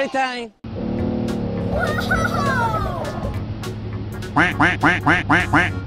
great time. Whoa!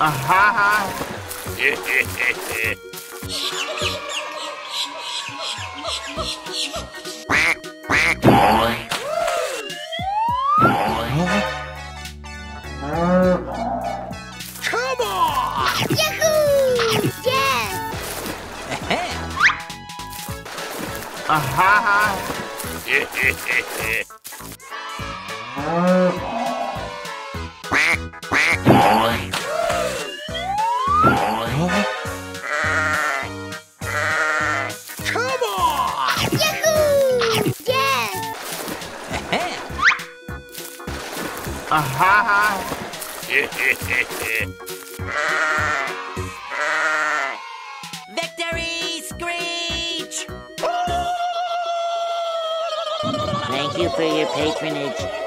Aha! Come on! Yahoo! Yeah! Aha! for your patronage.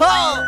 吼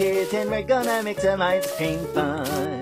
kitten, we're gonna make some ice cream fun.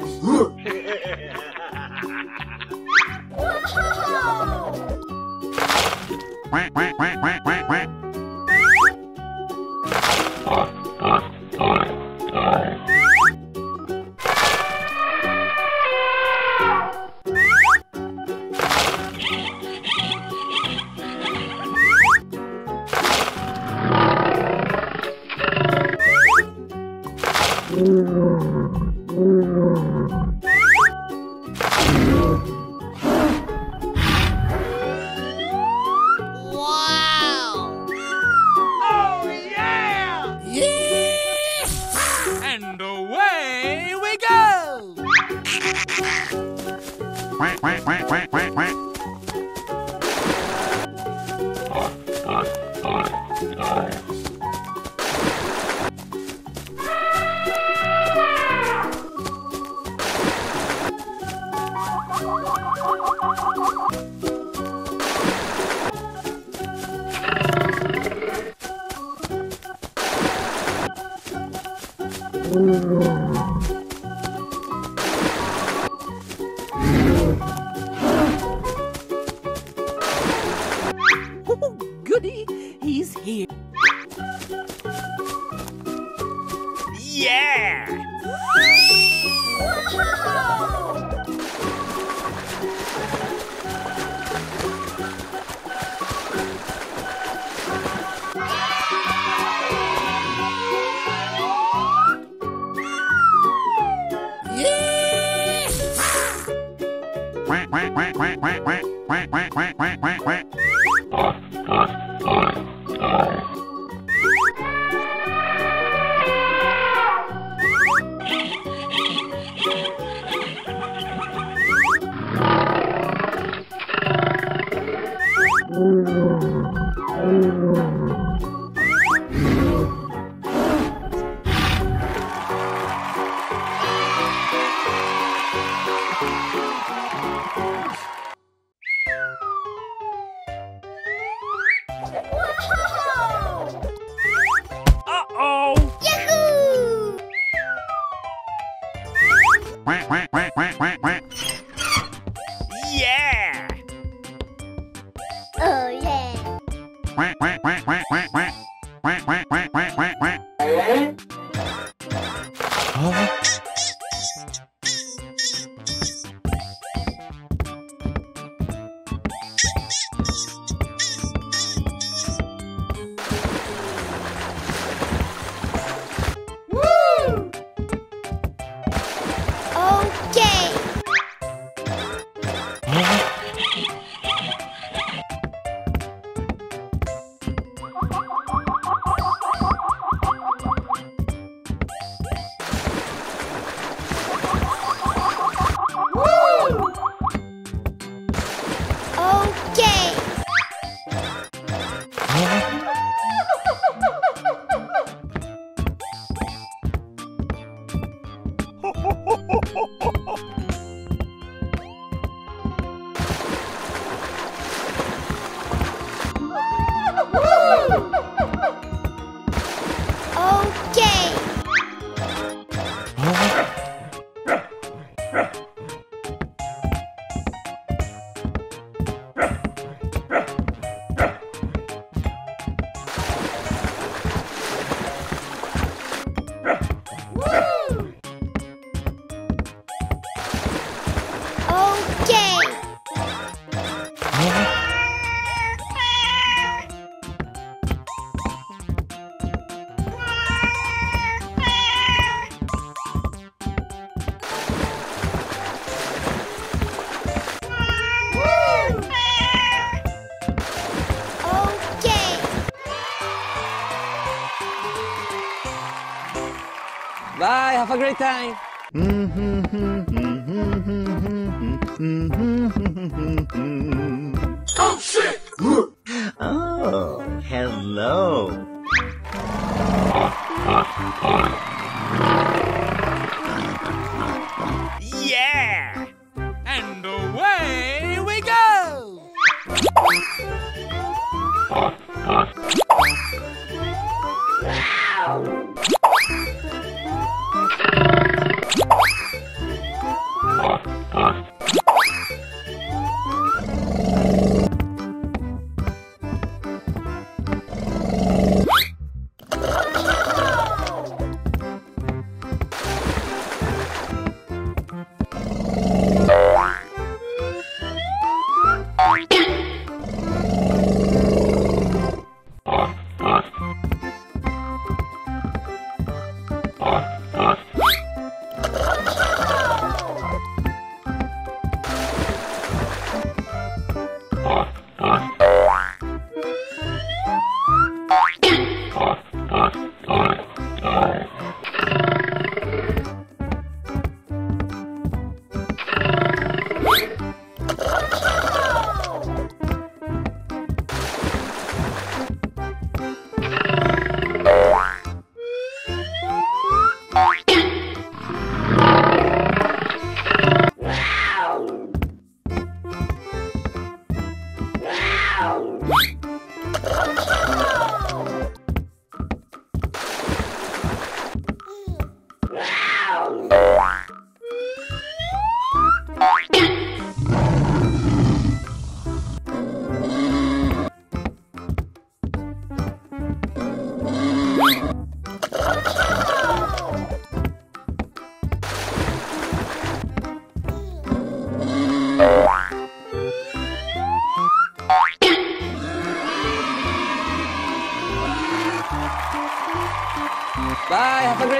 everything.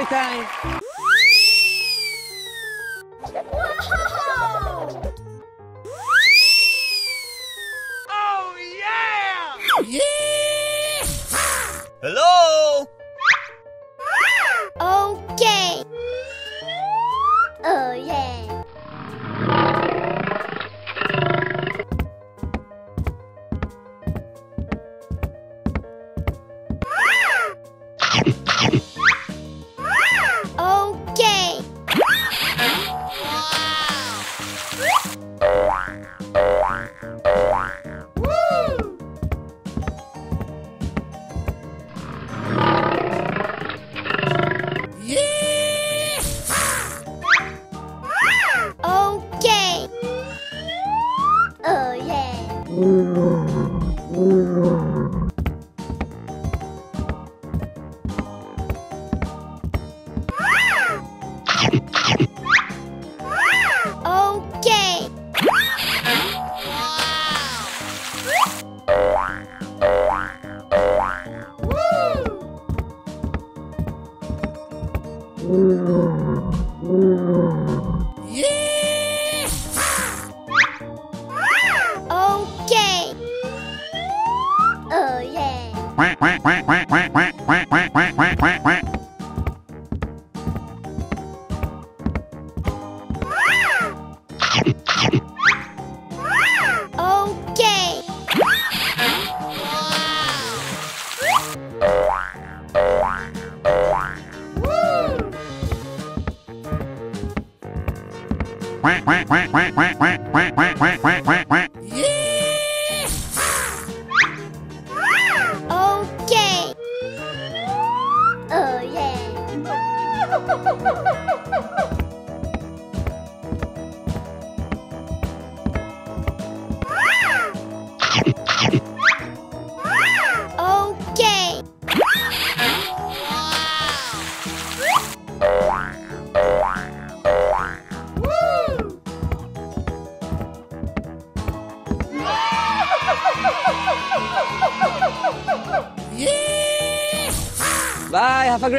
Caetano.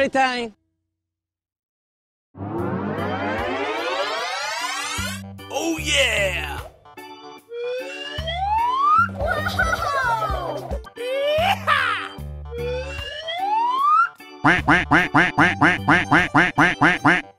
Great time. Oh, yeah! Quack, quack,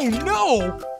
Oh no!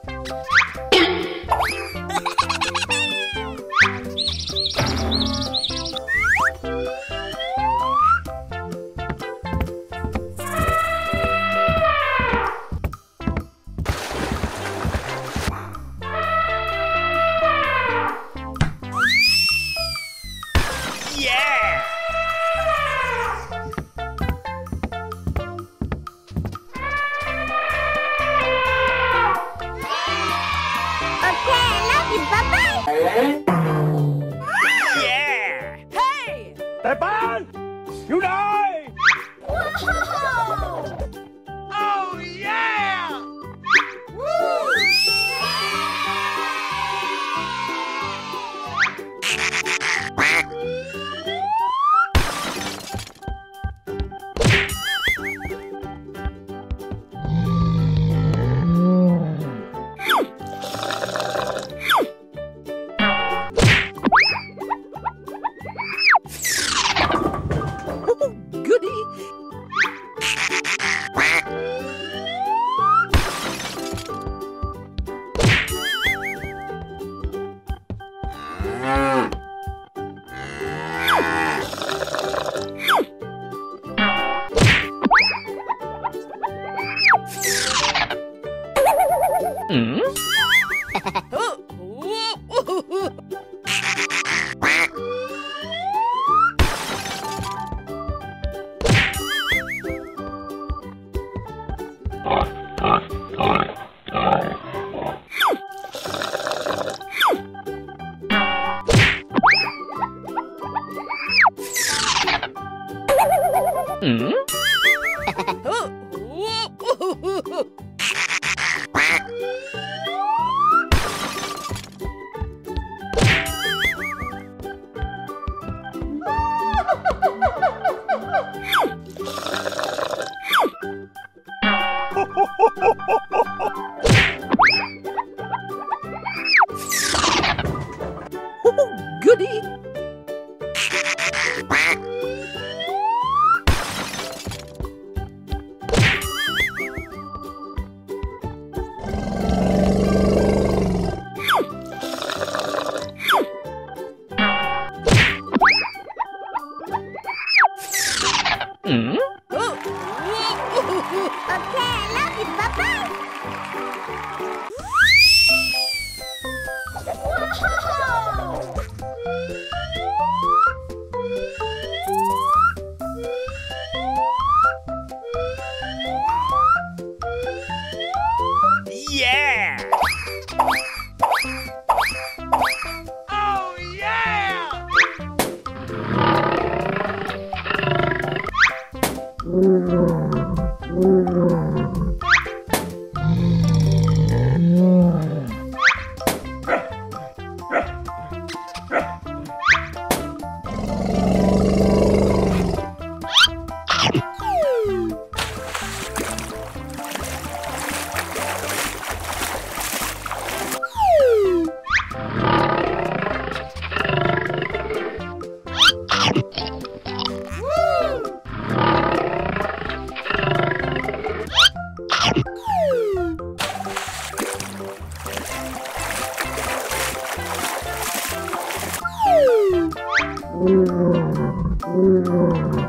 오.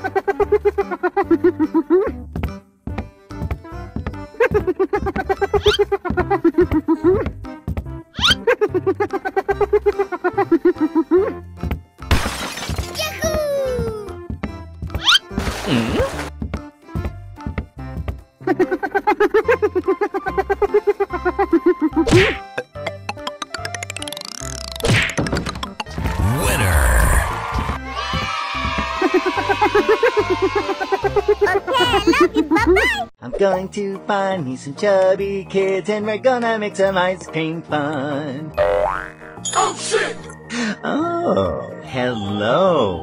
going to find me some chubby kids and we're gonna make some ice cream fun. Oh shit! Oh, hello.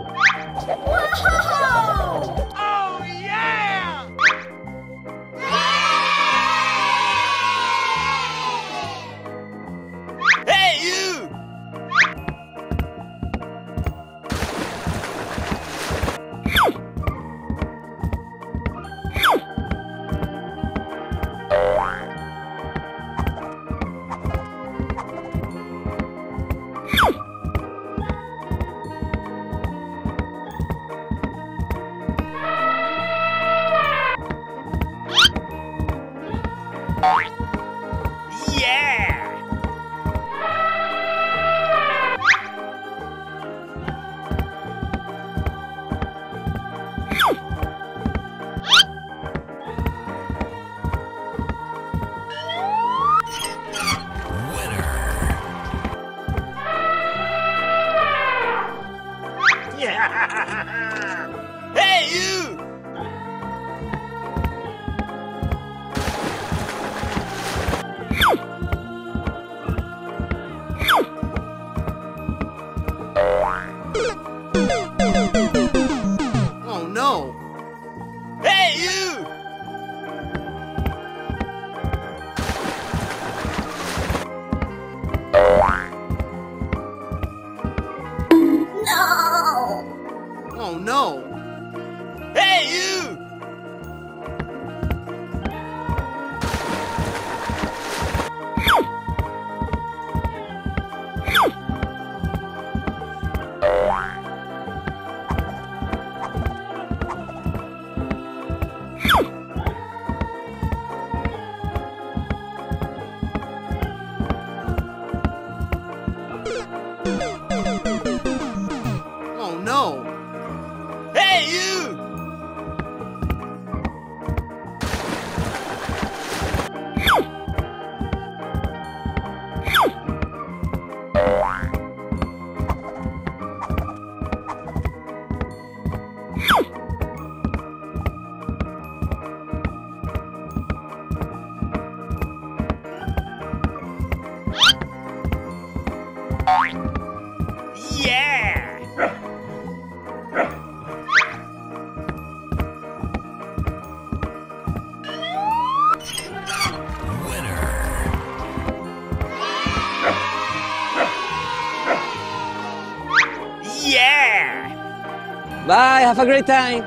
Have a great time.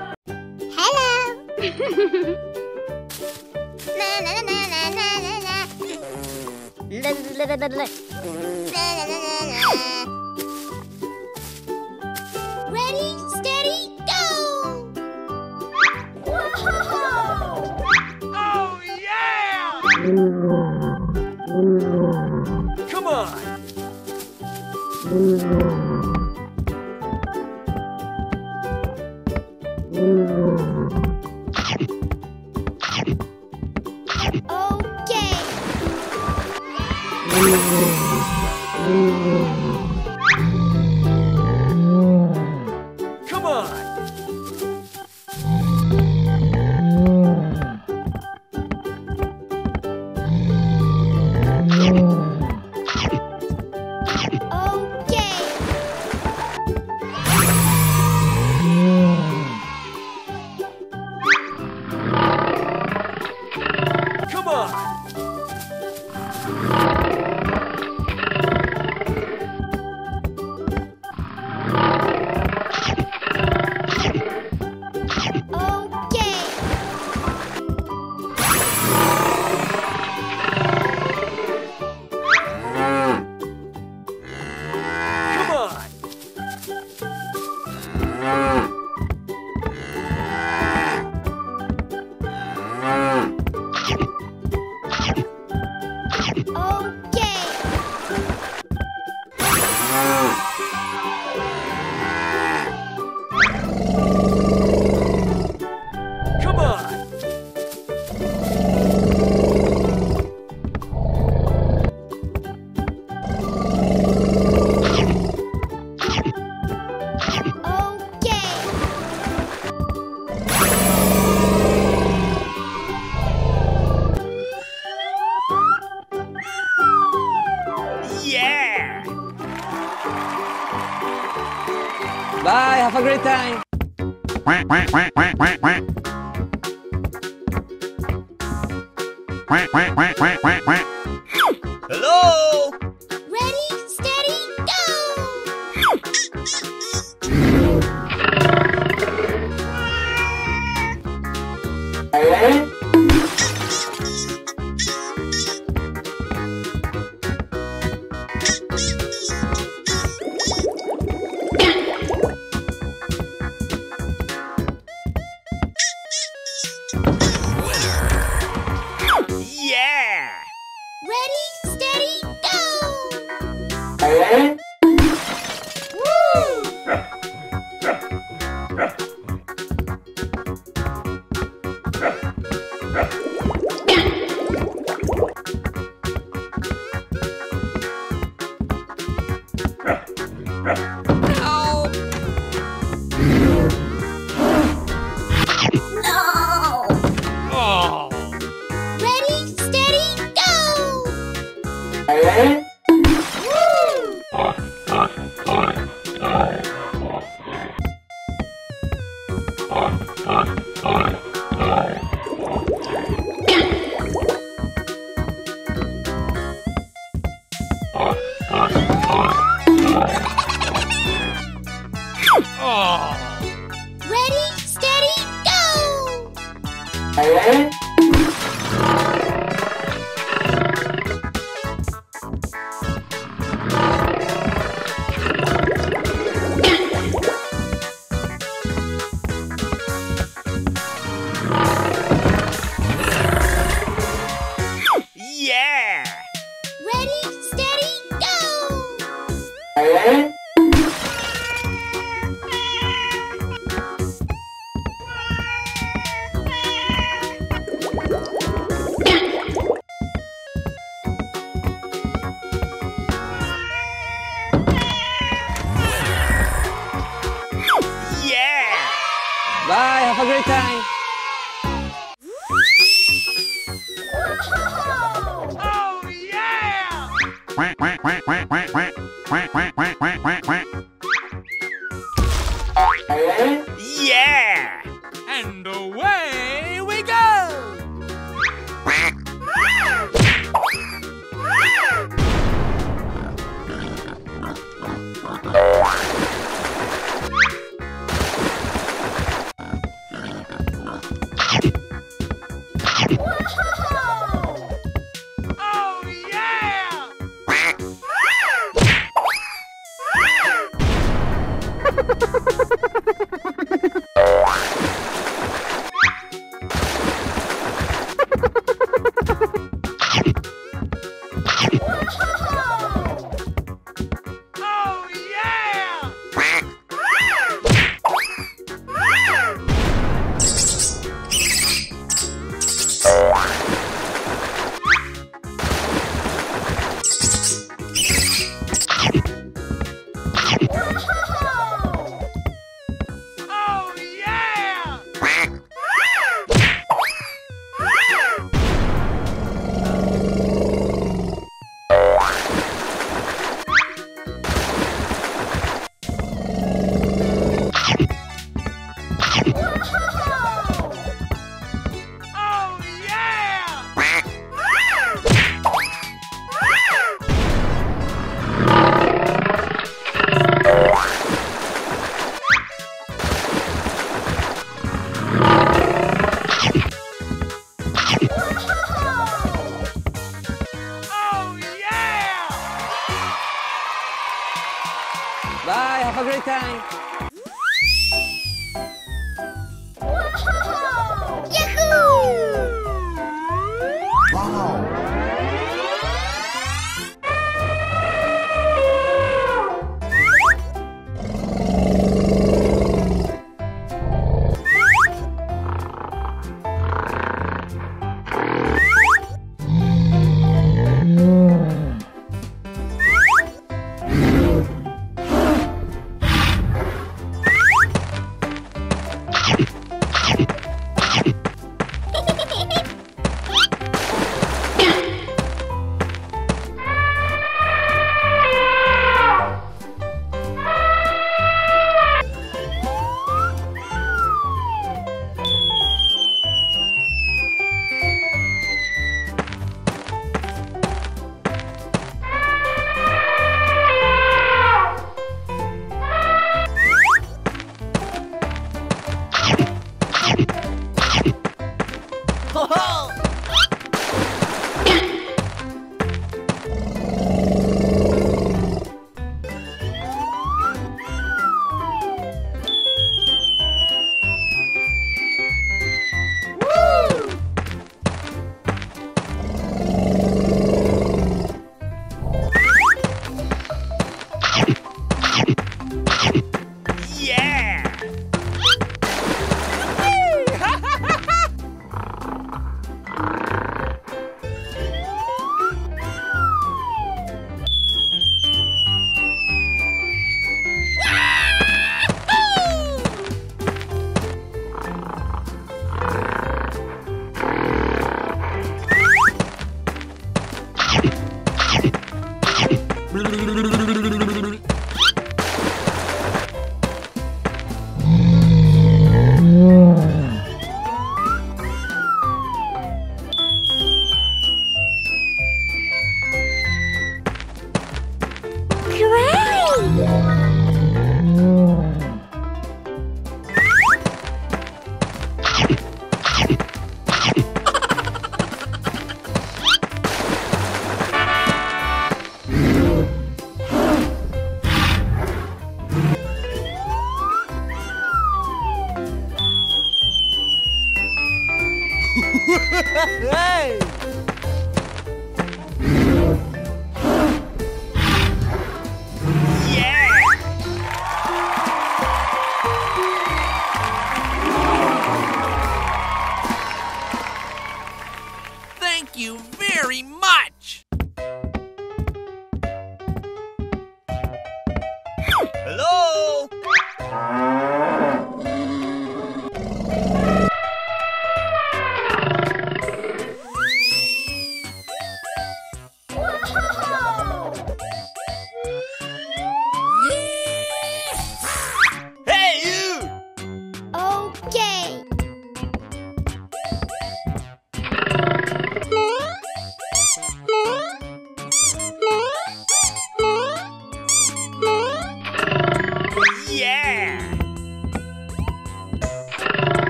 Hello. Ready, steady, go! Whoa! Oh, yeah! Come on! Hello?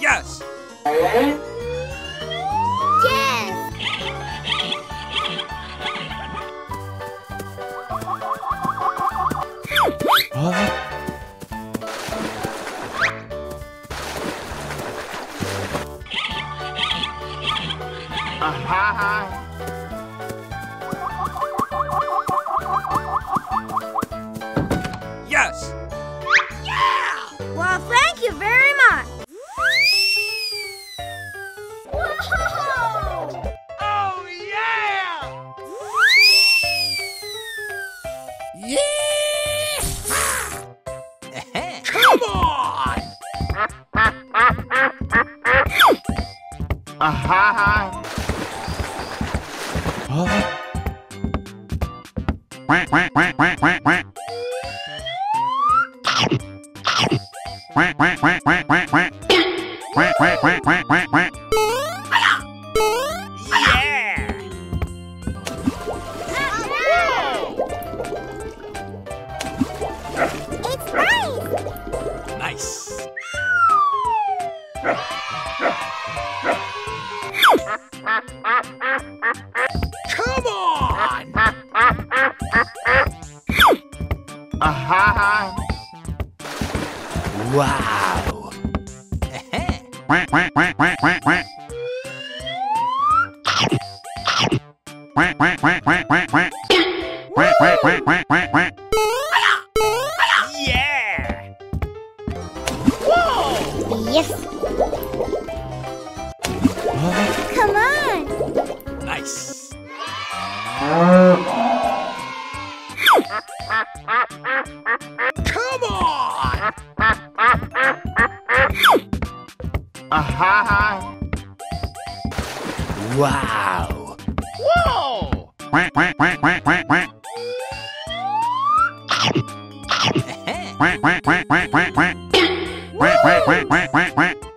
Yes! Come on! Aha! wow! Whoa!